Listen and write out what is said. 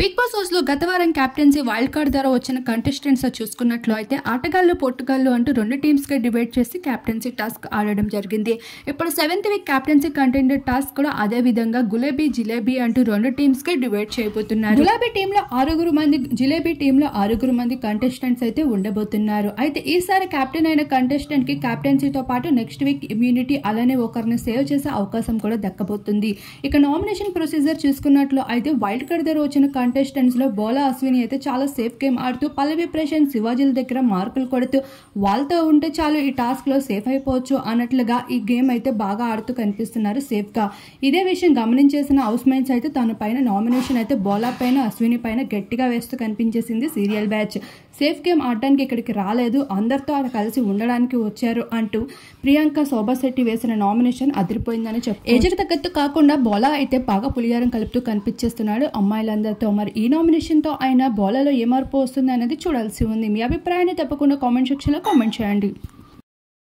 Big boss హౌస్లో గత వారం కెప్టెన్సీ వైల్డ్ కార్డ్ ద్వారా వచ్చిన కంటెస్టెంట్స్ చూసుకున్నట్లు అయితే ఆటగాళ్ళు పొట్టుగాళ్ళు అంటూ రెండు టీమ్స్గా డివైడ్ చేసి క్యాప్టెన్సీ టాస్క్ ఆడడం జరిగింది. ఇప్పుడు seventh week captaincy contender task కూడా అదే విధంగా గులేబీ జిలేబీ అంటూ రెండు టీమ్స్గా డివైడ్ చేయబోతున్నారు. గులాబీ టీమ్లో ఆరుగురు మంది జిలేబీ టీమ్లో ఆరుగురు మంది కంటెస్టెంట్స్ అయితే ఉండబోతున్నారు. అయితే ఈసారి కెప్టెన్ అయిన కంటెస్టెంట్కి క్యాప్టెన్సీతో పాటు నెక్స్ట్ వీక్ ఇమ్యూనిటీ అలానే ఒకరిని సేవ్ చేసే అవకాశం కూడా దక్కబోతుంది. ఇక నామినేషన్ ప్రొసీజర్ చూసుకున్నట్లు అయితే వైల్డ్ కార్డ్ ద్వారా వచ్చిన కంటెస్టెంట్స్లో బోలా అశ్విని అయితే చాలా సేఫ్ గేమ్ ఆడుతూ పల్లవి ప్రశాంత్ శివాజీల దగ్గర మార్కులు కొడుతూ వాళ్ళతో ఉంటే చాలు ఈ టాస్క్లో సేఫ్ అయిపోవచ్చు అన్నట్లుగా ఈ గేమ్ అయితే బాగా ఆడుతూ కనిపిస్తున్నారు సేఫ్గా. ఇదే విషయం గమనించేసిన హౌస్ మేట్స్ అయితే తన పైన నామినేషన్ అయితే బోలా పైన అశ్విని పైన గట్టిగా వేస్తూ కనిపించేసింది సీరియల్ బ్యాచ్ సేఫ్ గేమ్ ఆడడానికి ఇక్కడికి రాలేదు అందరితో ఆడ కలిసి ఉండడానికి వచ్చారు అంటూ ప్రియాంక శోభాశెట్టి వేసిన నామినేషన్ అదిరిపోయిందని చెప్పారు ఏజ్కి తగ్గట్టు కాకుండా బోలా అయితే బాగా పులిహారం కలుపుతూ కనిపించేస్తున్నాడు అమ్మాయిలందరితో. మరి ఈ నామినేషన్తో ఆయన బోలాలో ఏ మార్పు వస్తుంది అనేది చూడాల్సి ఉంది. మీ అభిప్రాయాన్ని తప్పకుండా కామెంట్ సెక్షన్లో కామెంట్ చేయండి.